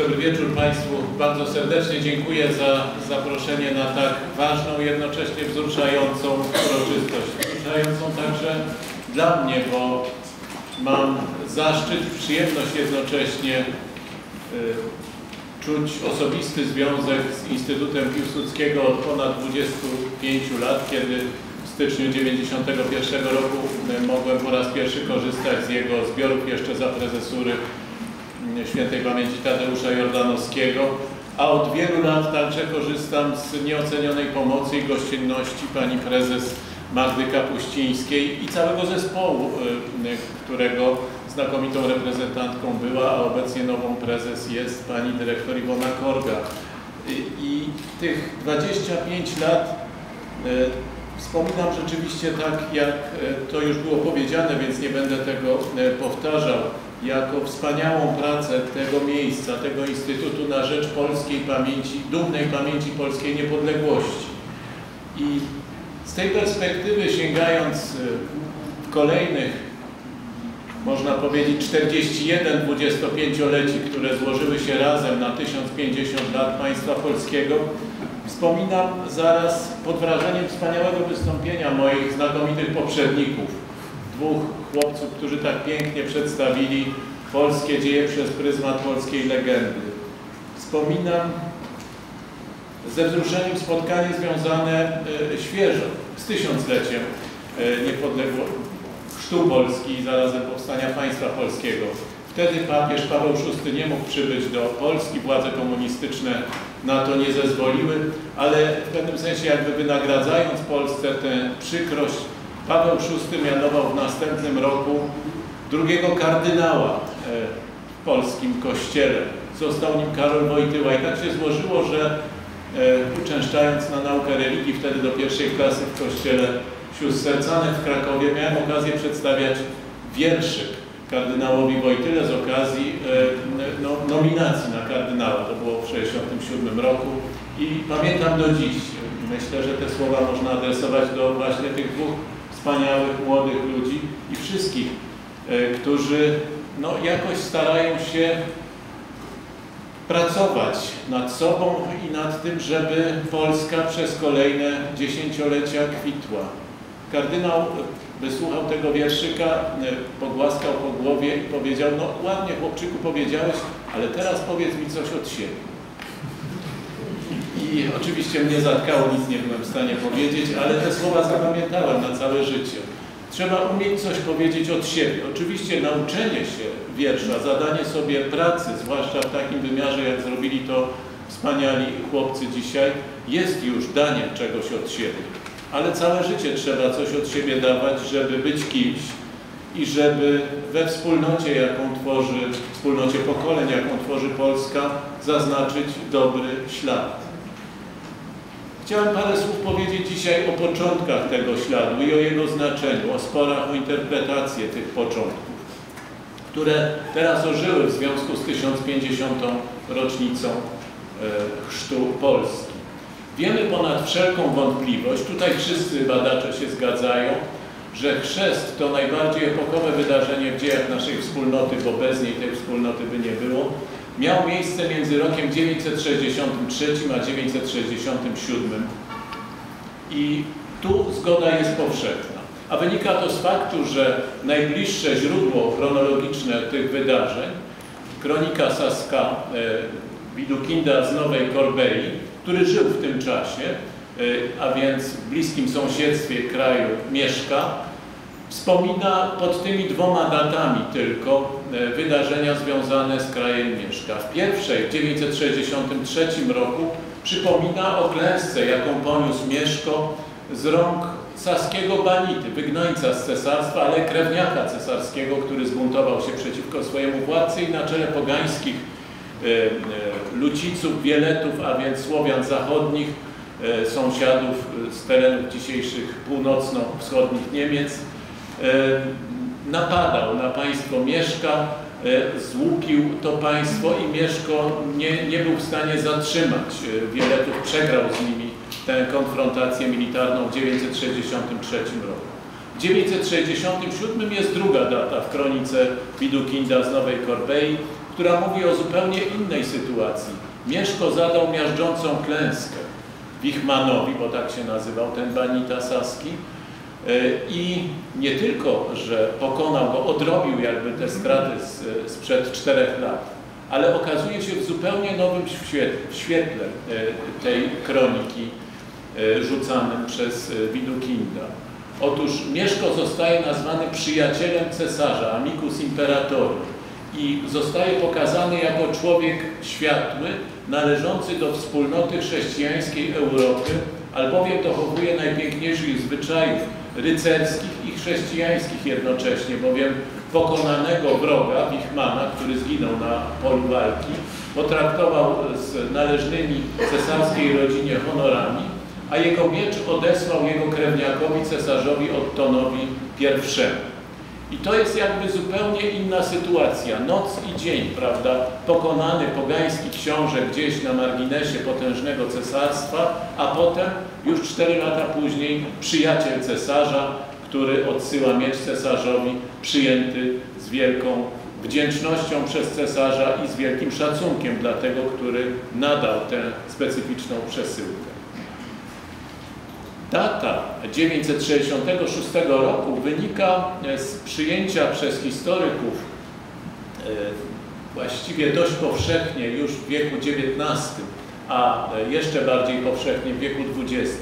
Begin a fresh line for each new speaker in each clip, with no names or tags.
Dobry wieczór Państwu. Bardzo serdecznie dziękuję za zaproszenie na tak ważną, jednocześnie wzruszającą uroczystość. Wzruszającą także dla mnie, bo mam zaszczyt, przyjemność jednocześnie y, czuć osobisty związek z Instytutem Piłsudskiego od ponad 25 lat, kiedy w styczniu 1991 roku y, mogłem po raz pierwszy korzystać z jego zbiorów jeszcze za prezesury świętej pamięci Tadeusza Jordanowskiego, a od wielu lat także korzystam z nieocenionej pomocy i gościnności pani prezes Magdy Kapuścińskiej i całego zespołu, y, którego znakomitą reprezentantką była, a obecnie nową prezes jest pani dyrektor Iwona Korga. I tych 25 lat y, wspominam rzeczywiście tak, jak y, to już było powiedziane, więc nie będę tego powtarzał jako wspaniałą pracę tego miejsca, tego Instytutu na rzecz polskiej pamięci, dumnej pamięci polskiej niepodległości. I z tej perspektywy sięgając y, kolejnych, można powiedzieć 41 25-leci, które złożyły się razem na 1050 lat państwa polskiego, wspominam zaraz pod wrażeniem wspaniałego wystąpienia moich znakomitych poprzedników, dwóch chłopców, którzy tak pięknie przedstawili polskie dzieje przez pryzmat polskiej legendy. Wspominam ze wzruszeniem spotkanie związane e, świeżo z tysiącleciem e, niepodległości chrztu Polski i zarazem powstania państwa polskiego. Wtedy papież Paweł VI nie mógł przybyć do Polski, władze komunistyczne na to nie zezwoliły, ale w pewnym sensie jakby wynagradzając Polsce tę przykrość, Paweł VI mianował w następnym roku drugiego kardynała e, w polskim kościele. Został nim Karol Wojtyła i tak się złożyło, że e, uczęszczając na naukę religii wtedy do pierwszej klasy w kościele sióstr sercanych w Krakowie miałem okazję przedstawiać wierszyk kardynałowi Wojtyle z okazji e, no, nominacji na kardynała. To było w 1967 roku i pamiętam do dziś. Myślę, że te słowa można adresować do właśnie tych dwóch wspaniałych młodych ludzi i wszystkich, e, którzy no, jakoś starają się pracować nad sobą i nad tym, żeby Polska przez kolejne dziesięciolecia kwitła. Kardynał wysłuchał tego wierszyka, e, pogłaskał po głowie i powiedział, no ładnie chłopczyku powiedziałeś, ale teraz powiedz mi coś od siebie. I oczywiście mnie zatkało, nic nie byłem w stanie powiedzieć, ale te słowa zapamiętałem na całe życie. Trzeba umieć coś powiedzieć od siebie. Oczywiście nauczenie się wiersza, zadanie sobie pracy, zwłaszcza w takim wymiarze, jak zrobili to wspaniali chłopcy dzisiaj, jest już daniem czegoś od siebie. Ale całe życie trzeba coś od siebie dawać, żeby być kimś i żeby we wspólnocie, jaką tworzy, wspólnocie pokoleń, jaką tworzy Polska, zaznaczyć dobry ślad. Chciałem parę słów powiedzieć dzisiaj o początkach tego śladu i o jego znaczeniu, o sporach o interpretację tych początków, które teraz ożyły w związku z 1050. rocznicą e, chrztu Polski. Wiemy ponad wszelką wątpliwość, tutaj wszyscy badacze się zgadzają, że chrzest to najbardziej epokowe wydarzenie w dziejach naszej wspólnoty, bo bez niej tej wspólnoty by nie było, miał miejsce między rokiem 963 a 967 i tu zgoda jest powszechna. A wynika to z faktu, że najbliższe źródło chronologiczne tych wydarzeń, kronika Saska e, Widukinda z Nowej Korbei, który żył w tym czasie, e, a więc w bliskim sąsiedztwie kraju mieszka, wspomina pod tymi dwoma datami tylko e, wydarzenia związane z krajem Mieszka. W pierwszej, w 963 roku, przypomina o klęsce, jaką poniósł Mieszko z rąk saskiego banity, wygnańca z cesarstwa, ale krewniaka cesarskiego, który zbuntował się przeciwko swojemu władcy i na czele pogańskich e, e, Luciców, Wieletów, a więc Słowian zachodnich, sąsiadów z terenów dzisiejszych północno-wschodnich Niemiec, napadał na państwo Mieszka, e, złupił to państwo i Mieszko nie, nie był w stanie zatrzymać e, Wieletów, przegrał z nimi tę konfrontację militarną w 963 roku. W 967 jest druga data w kronice Widukinda z Nowej Korbei, która mówi o zupełnie innej sytuacji. Mieszko zadał miażdżącą klęskę Wichmanowi, bo tak się nazywał ten banita saski, e, i nie tylko, że pokonał go, odrobił jakby te straty z, sprzed czterech lat, ale okazuje się w zupełnie nowym świetle, e, tej kroniki e, rzucanym przez Widukinda. Otóż Mieszko zostaje nazwany przyjacielem cesarza, amicus imperatorum i zostaje pokazany jako człowiek światły, należący do wspólnoty chrześcijańskiej Europy, albowiem dochowuje najpiękniejszych zwyczajów rycerskich i chrześcijańskich jednocześnie, bowiem pokonanego wroga, Wichmana, który zginął na polu walki, potraktował z należnymi cesarskiej rodzinie honorami, a jego miecz odesłał jego krewniakowi, cesarzowi Ottonowi I. I to jest jakby zupełnie inna sytuacja. Noc i dzień, prawda? Pokonany pogański książę gdzieś na marginesie potężnego cesarstwa, a potem już cztery lata później przyjaciel cesarza, który odsyła miecz cesarzowi, przyjęty z wielką wdzięcznością przez cesarza i z wielkim szacunkiem dla tego, który nadał tę specyficzną przesyłkę. Data 966 roku wynika z przyjęcia przez historyków e, właściwie dość powszechnie już w wieku XIX, a jeszcze bardziej powszechnie w wieku XX,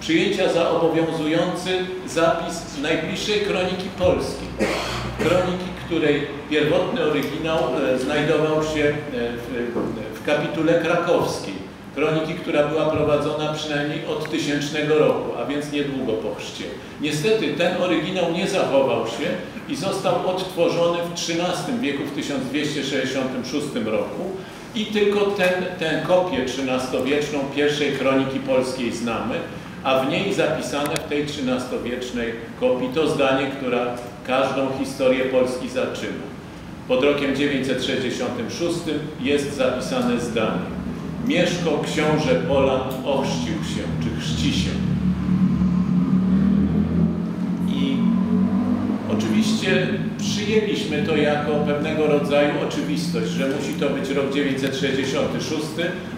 przyjęcia za obowiązujący zapis najbliższej kroniki polskiej. Kroniki, której pierwotny oryginał e, znajdował się e, w, w kapitule krakowskiej kroniki, która była prowadzona przynajmniej od tysięcznego roku, a więc niedługo po chrzcie. Niestety ten oryginał nie zachował się i został odtworzony w XIII wieku, w 1266 roku i tylko ten, tę kopię XIII-wieczną pierwszej kroniki polskiej znamy, a w niej zapisane w tej XIII-wiecznej kopii to zdanie, która każdą historię Polski zaczyna. Pod rokiem 966 jest zapisane zdanie Mieszko książę Polan ochrzcił się, czy chrzci się. I oczywiście przyjęliśmy to jako pewnego rodzaju oczywistość, że musi to być rok 966,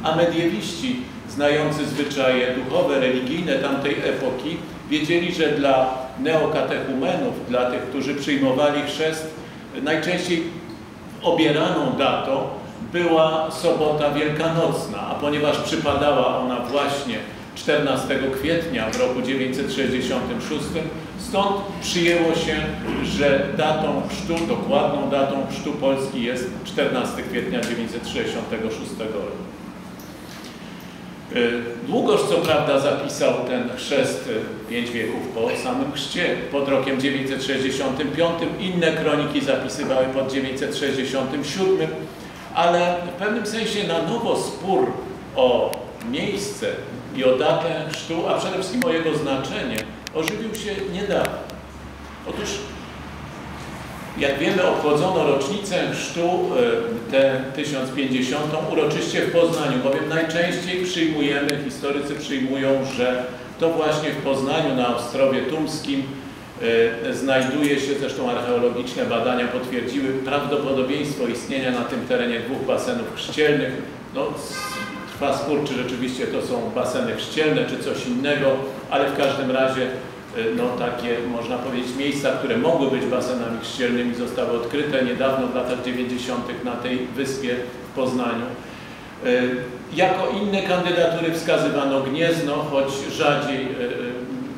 a mediewiści znający zwyczaje duchowe, religijne tamtej epoki wiedzieli, że dla neokatechumenów, dla tych, którzy przyjmowali chrzest, najczęściej obieraną datą była sobota wielkanocna, a ponieważ przypadała ona właśnie 14 kwietnia w roku 966, stąd przyjęło się, że datą chrztu, dokładną datą chrztu Polski jest 14 kwietnia 966 roku. Y, Długoż co prawda zapisał ten chrzest y, pięć wieków po samym chrzcie, pod rokiem 965, inne kroniki zapisywały pod 967, ale w pewnym sensie na nowo spór o miejsce i o datę chrztu, a przede wszystkim o jego znaczenie, ożywił się niedawno. Otóż, jak wiemy, obchodzono rocznicę chrztu, e, tę 1050, uroczyście w Poznaniu, bowiem najczęściej przyjmujemy, historycy przyjmują, że to właśnie w Poznaniu na Ostrowie Tumskim znajduje się, zresztą archeologiczne badania potwierdziły prawdopodobieństwo istnienia na tym terenie dwóch basenów chrzcielnych. No, trwa spór, czy rzeczywiście to są baseny chrzcielne, czy coś innego, ale w każdym razie e, no, takie, można powiedzieć, miejsca, które mogły być basenami chrzcielnymi zostały odkryte niedawno w latach 90. na tej wyspie w Poznaniu. E, jako inne kandydatury wskazywano Gniezno, choć rzadziej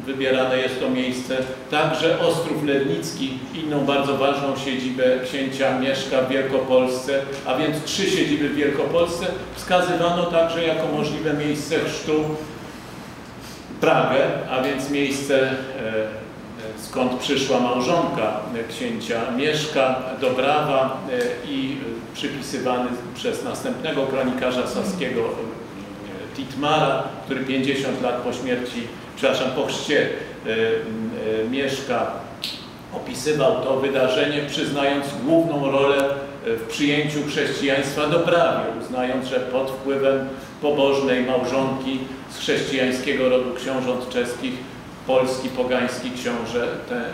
wybierane jest to miejsce. Także Ostrów Lednicki, inną bardzo ważną siedzibę księcia Mieszka w Wielkopolsce, a więc trzy siedziby w Wielkopolsce. Wskazywano także jako możliwe miejsce chrztu Pragę, a więc miejsce e, skąd przyszła małżonka księcia Mieszka, Dobrawa e, i przypisywany przez następnego kronikarza saskiego e, Titmara, który 50 lat po śmierci przepraszam, po chrzcie e, e, Mieszka opisywał to wydarzenie, przyznając główną rolę e, w przyjęciu chrześcijaństwa do prawie, uznając, że pod wpływem pobożnej małżonki z chrześcijańskiego rodu książąt czeskich polski pogański książę te